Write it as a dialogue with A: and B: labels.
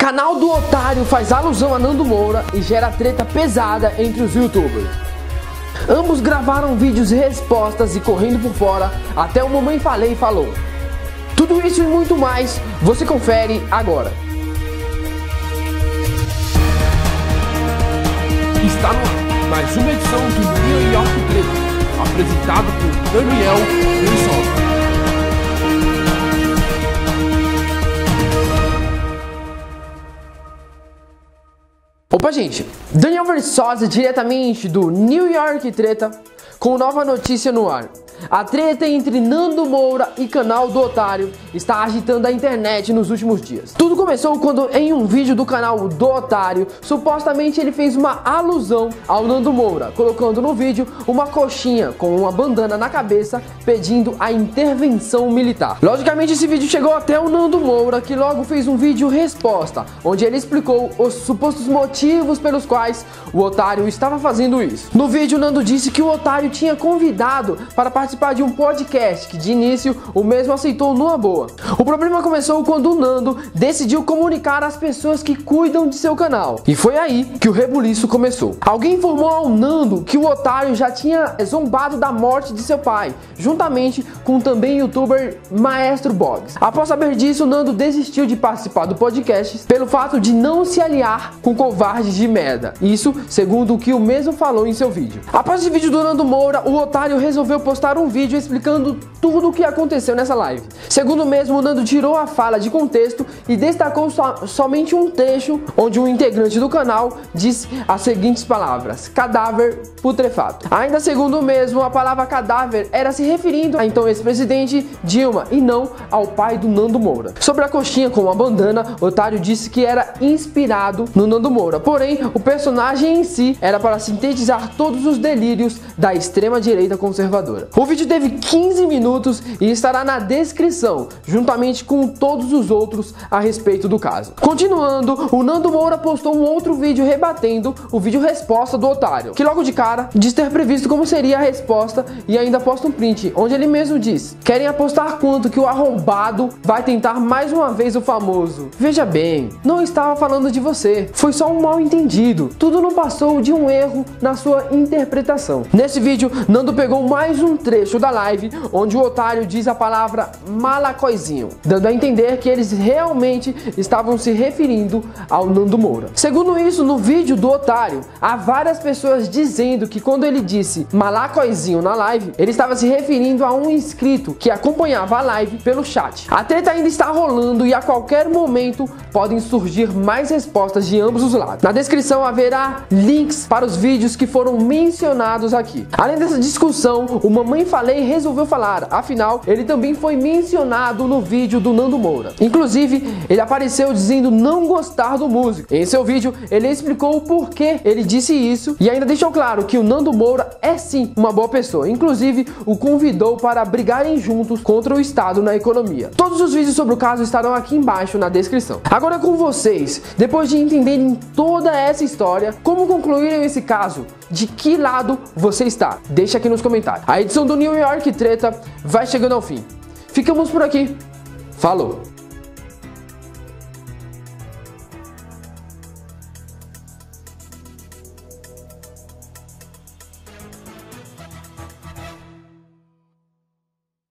A: Canal do Otário faz alusão a Nando Moura e gera treta pesada entre os youtubers. Ambos gravaram vídeos e respostas e correndo por fora, até o Mamãe Falei falou. Tudo isso e muito mais, você confere agora.
B: Está no ar mais uma edição do New York Treta,
A: Opa, gente! Daniel Versosa diretamente do New York Treta com nova notícia no ar. A treta entre Nando Moura e canal do Otário está agitando a internet nos últimos dias. Tudo começou quando em um vídeo do canal do Otário, supostamente ele fez uma alusão ao Nando Moura, colocando no vídeo uma coxinha com uma bandana na cabeça pedindo a intervenção militar. Logicamente esse vídeo chegou até o Nando Moura, que logo fez um vídeo resposta, onde ele explicou os supostos motivos pelos quais o Otário estava fazendo isso. No vídeo Nando disse que o Otário tinha convidado para participar participar de um podcast que de início o mesmo aceitou numa boa. O problema começou quando o Nando decidiu comunicar às pessoas que cuidam de seu canal. E foi aí que o rebuliço começou. Alguém informou ao Nando que o otário já tinha zombado da morte de seu pai, juntamente com também o youtuber Maestro Boggs. Após saber disso, o Nando desistiu de participar do podcast pelo fato de não se aliar com covardes de merda. Isso segundo o que o mesmo falou em seu vídeo. Após esse vídeo do Nando Moura, o otário resolveu postar um vídeo explicando tudo o que aconteceu nessa live. Segundo mesmo, o Nando tirou a fala de contexto e destacou so somente um trecho onde um integrante do canal disse as seguintes palavras: cadáver putrefato. Ainda segundo mesmo, a palavra cadáver era se referindo a então ex-presidente Dilma e não ao pai do Nando Moura. Sobre a coxinha com a bandana, Otário disse que era inspirado no Nando Moura, porém o personagem em si era para sintetizar todos os delírios da extrema direita conservadora. O vídeo teve 15 minutos e estará na descrição, juntamente com todos os outros a respeito do caso. Continuando, o Nando Moura postou um outro vídeo rebatendo o vídeo resposta do otário, que logo de cara diz ter previsto como seria a resposta e ainda posta um print, onde ele mesmo diz: Querem apostar quanto que o arrombado vai tentar mais uma vez o famoso? Veja bem, não estava falando de você, foi só um mal entendido. Tudo não passou de um erro na sua interpretação. Nesse vídeo, Nando pegou mais um trecho da live onde o otário diz a palavra malacoizinho, dando a entender que eles realmente estavam se referindo ao Nando Moura. Segundo isso, no vídeo do otário, há várias pessoas dizendo que quando ele disse malacoizinho na live, ele estava se referindo a um inscrito que acompanhava a live pelo chat. A treta ainda está rolando e a qualquer momento podem surgir mais respostas de ambos os lados. Na descrição haverá links para os vídeos que foram mencionados aqui. Além dessa discussão, o Mamãe falei resolveu falar, afinal, ele também foi mencionado no vídeo do Nando Moura. Inclusive, ele apareceu dizendo não gostar do músico. Em seu vídeo, ele explicou o porquê ele disse isso e ainda deixou claro que o Nando Moura é sim uma boa pessoa. Inclusive, o convidou para brigarem juntos contra o Estado na economia. Todos os vídeos sobre o caso estarão aqui embaixo na descrição. Agora com vocês, depois de entenderem toda essa história, como concluíram esse caso? De que lado você está? Deixa aqui nos comentários. A edição do New York Treta vai chegando ao fim. Ficamos por aqui. Falou!